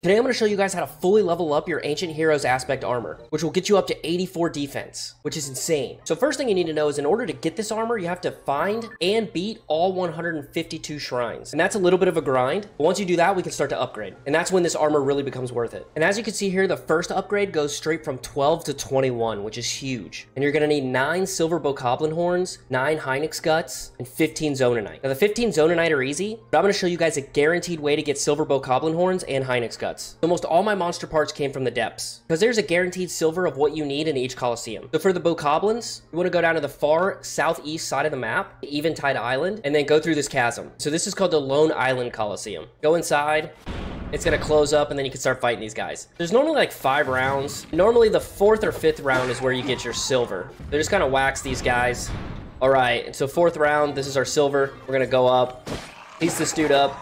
Today I'm going to show you guys how to fully level up your Ancient Hero's Aspect Armor, which will get you up to 84 defense, which is insane. So first thing you need to know is in order to get this armor, you have to find and beat all 152 shrines. And that's a little bit of a grind, but once you do that, we can start to upgrade. And that's when this armor really becomes worth it. And as you can see here, the first upgrade goes straight from 12 to 21, which is huge. And you're going to need 9 Silver Bokoblin Horns, 9 Hinox Guts, and 15 Zonaite. Now the 15 Zonaite are easy, but I'm going to show you guys a guaranteed way to get Silver Bokoblin Horns and Hinox Guts guts. Almost all my monster parts came from the depths, because there's a guaranteed silver of what you need in each Coliseum. So for the Bokoblins, you want to go down to the far southeast side of the map, Eventide Island, and then go through this chasm. So this is called the Lone Island Coliseum. Go inside, it's gonna close up and then you can start fighting these guys. There's normally like five rounds. Normally the fourth or fifth round is where you get your silver. They're just gonna wax these guys. All right, so fourth round, this is our silver. We're gonna go up, piece this dude up,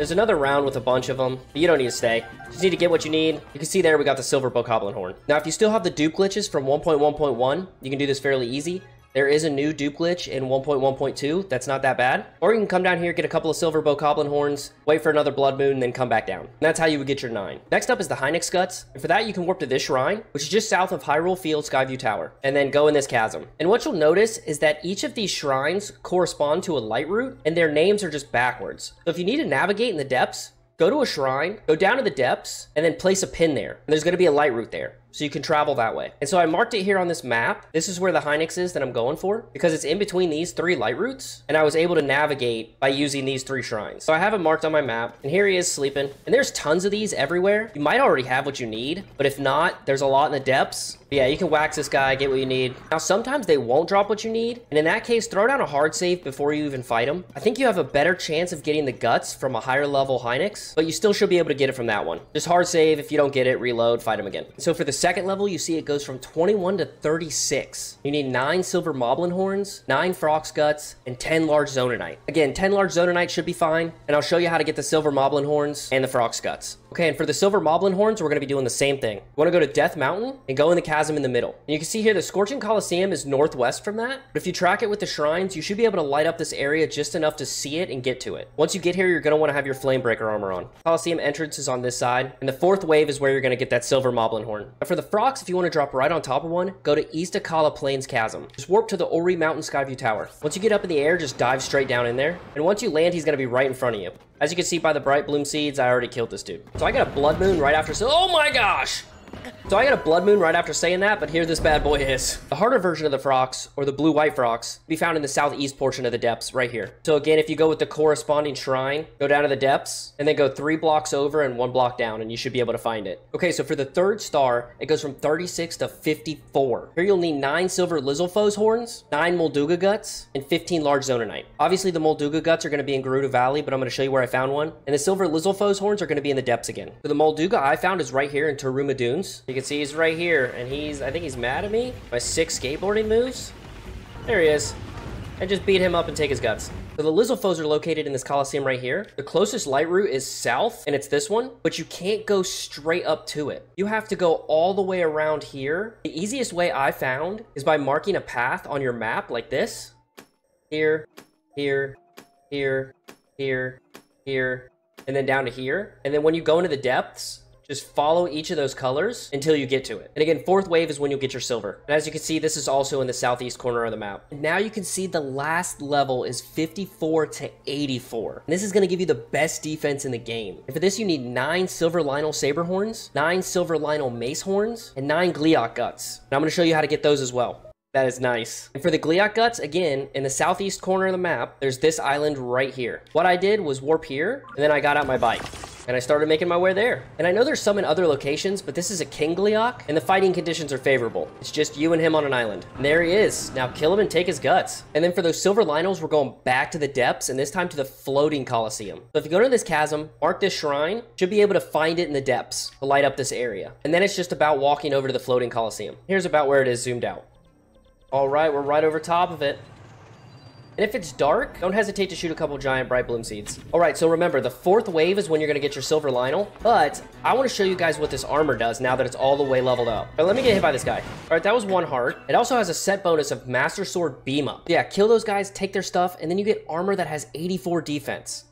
there's another round with a bunch of them, but you don't need to stay. Just need to get what you need. You can see there we got the silver bokoblin horn. Now, if you still have the dupe glitches from 1.1.1, you can do this fairly easy. There is a new dupe glitch in 1.1.2 that's not that bad. Or you can come down here, get a couple of silver bow bokoblin horns, wait for another blood moon, and then come back down. And that's how you would get your 9. Next up is the Hinox Guts. And for that, you can warp to this shrine, which is just south of Hyrule Field Skyview Tower, and then go in this chasm. And what you'll notice is that each of these shrines correspond to a Lightroot, and their names are just backwards. So if you need to navigate in the depths, go to a shrine, go down to the depths, and then place a pin there. And there's going to be a Lightroot there so you can travel that way. And so I marked it here on this map. This is where the Hinox is that I'm going for because it's in between these three Lightroots and I was able to navigate by using these three shrines. So I have it marked on my map and here he is sleeping and there's tons of these everywhere. You might already have what you need, but if not, there's a lot in the depths. But yeah, you can wax this guy, get what you need. Now, sometimes they won't drop what you need. And in that case, throw down a hard save before you even fight them. I think you have a better chance of getting the guts from a higher level Hinox, but you still should be able to get it from that one. Just hard save. If you don't get it, reload, fight him again. So for the second level, you see it goes from 21 to 36. You need 9 Silver Moblin Horns, 9 Frox Guts, and 10 Large Zonaite. Again, 10 Large Zonaite should be fine, and I'll show you how to get the Silver Moblin Horns and the Frox Guts. Okay, and for the Silver Moblin Horns, we're going to be doing the same thing. You want to go to Death Mountain and go in the chasm in the middle. And you can see here the Scorching Coliseum is northwest from that, but if you track it with the shrines, you should be able to light up this area just enough to see it and get to it. Once you get here, you're going to want to have your Flamebreaker armor on. Coliseum entrance is on this side, and the fourth wave is where you're going to get that Silver Moblin Horn. For the Frox, if you want to drop right on top of one, go to East Akkala Plains Chasm. Just warp to the Ulri Mountain Skyview Tower. Once you get up in the air, just dive straight down in there, and once you land, he's going to be right in front of you. As you can see by the bright bloom seeds, I already killed this dude. So I got a blood moon right after, so oh my gosh! So I got a blood moon right after saying that, but here this bad boy is. The harder version of the Frox, or the blue-white Frox, be found in the southeast portion of the depths right here. So again, if you go with the corresponding shrine, go down to the depths, and then go three blocks over and one block down, and you should be able to find it. Okay, so for the third star, it goes from 36 to 54. Here you'll need 9 silver Lizalfos horns, 9 Molduga guts, and 15 large Zonaite. Obviously the Molduga guts are going to be in Gerudo Valley, but I'm going to show you where I found one. And the silver Lizalfos horns are going to be in the depths again. So the Molduga I found is right here in Toruma Dunes. You can see he's right here, and he's, I think he's mad at me. My six skateboarding moves. There he is. And just beat him up and take his guts. So the Lizalfos are located in this Coliseum right here. The closest Lightroot is south, and it's this one, but you can't go straight up to it. You have to go all the way around here. The easiest way I found is by marking a path on your map like this. Here, here, here, here, here, and then down to here. And then when you go into the depths, just follow each of those colors until you get to it. And again, fourth wave is when you'll get your silver. And as you can see, this is also in the southeast corner of the map. And now you can see the last level is 54 to 84. And this is going to give you the best defense in the game. And for this, you need 9 silver Lynel Saber Horns, 9 silver Lynel Mace Horns, and 9 Gleeok Guts. And I'm going to show you how to get those as well. That is nice. And for the Gleeok Guts, again, in the southeast corner of the map, there's this island right here. What I did was warp here, and then I got out my bike. And I started making my way there. And I know there's some in other locations, but this is a King Gleeok, and the fighting conditions are favorable. It's just you and him on an island. And there he is. Now kill him and take his guts. And then for those silver Lynels, we're going back to the depths, and this time to the floating Coliseum. So if you go to this chasm, mark this shrine, should be able to find it in the depths to light up this area. And then it's just about walking over to the floating Coliseum. Here's about where it is zoomed out. All right, we're right over top of it. And if it's dark, don't hesitate to shoot a couple giant bright bloom seeds. All right, so remember, the fourth wave is when you're gonna get your silver Lynel, but I wanna show you guys what this armor does now that it's all the way leveled up. Right, let me get hit by this guy. All right, that was one heart. It also has a set bonus of Master Sword Beam Up. Yeah, kill those guys, take their stuff, and then you get armor that has 84 defense.